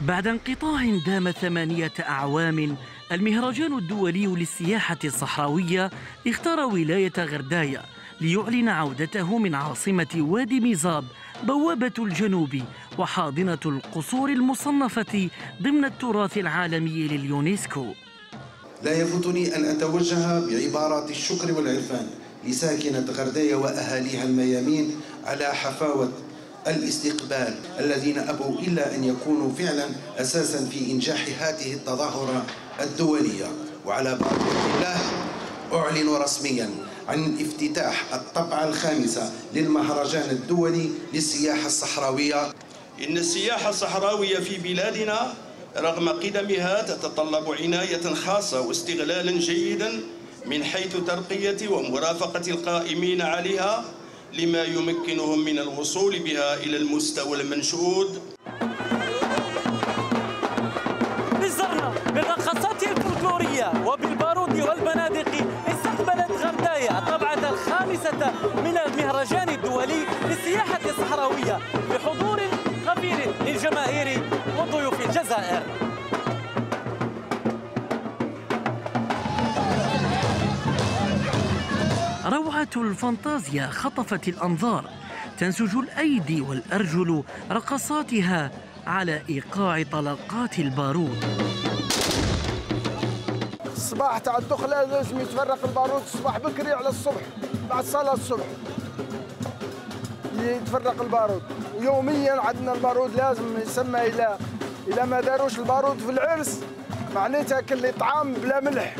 بعد انقطاع دام ثمانية أعوام المهرجان الدولي للسياحة الصحراوية اختار ولاية غرداية ليعلن عودته من عاصمة وادي ميزاب بوابة الجنوب وحاضنة القصور المصنفة ضمن التراث العالمي لليونسكو. لا يفوتني أن أتوجه بعبارات الشكر والعرفان لساكنة غرداية وأهاليها الميامين على حفاوة الاستقبال الذين أبوا إلا أن يكونوا فعلا أساسا في إنجاح هذه التظاهرة الدولية. وعلى بركة الله أعلن رسميا عن افتتاح الطبعة الخامسة للمهرجان الدولي للسياحة الصحراوية. إن السياحة الصحراوية في بلادنا رغم قدمها تتطلب عناية خاصة واستغلالا جيدا من حيث ترقية ومرافقة القائمين عليها لما يمكنهم من الوصول بها إلى المستوى المنشود. بالزرنة بالرقصات الفولكلورية وبالبارود والبنادق استقبلت غرداية الطبعة الخامسة من المهرجان الدولي للسياحة الصحراوية بحضور غفير للجماهير وضيوف الجزائر. روعة الفانتازيا خطفت الأنظار. تنسج الأيدي والأرجل رقصاتها على إيقاع طلقات البارود. الصباح تاع الدخلة لازم يتفرق البارود. الصباح بكري على الصبح بعد صلاة الصبح. يتفرق البارود. ويوميا عندنا البارود لازم يسمى إلى إلى ما داروش البارود في العرس. معناتها كل طعام بلا ملح.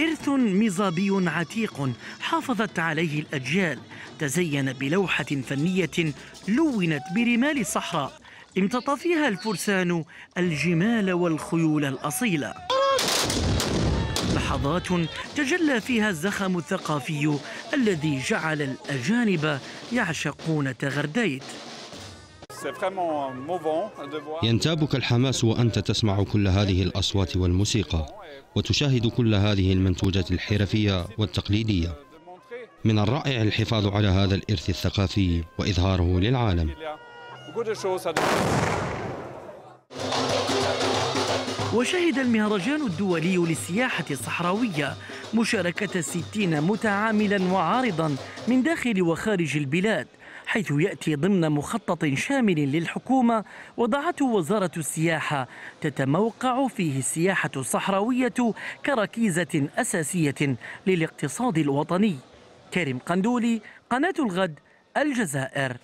إرث ميزابي عتيق حافظت عليه الأجيال تزين بلوحة فنية لونت برمال الصحراء امتطى فيها الفرسان الجمال والخيول الأصيلة. لحظات تجلى فيها الزخم الثقافي الذي جعل الأجانب يعشقون تغرديت. ينتابك الحماس وأنت تسمع كل هذه الأصوات والموسيقى وتشاهد كل هذه المنتوجات الحرفية والتقليدية. من الرائع الحفاظ على هذا الإرث الثقافي وإظهاره للعالم. وشهد المهرجان الدولي للسياحة الصحراوية مشاركة الستين متعاملا وعارضا من داخل وخارج البلاد. حيث يأتي ضمن مخطط شامل للحكومة وضعته وزارة السياحة تتموقع فيه السياحة الصحراوية كركيزة أساسية للاقتصاد الوطني. كريم قندولي قناة الغد الجزائر.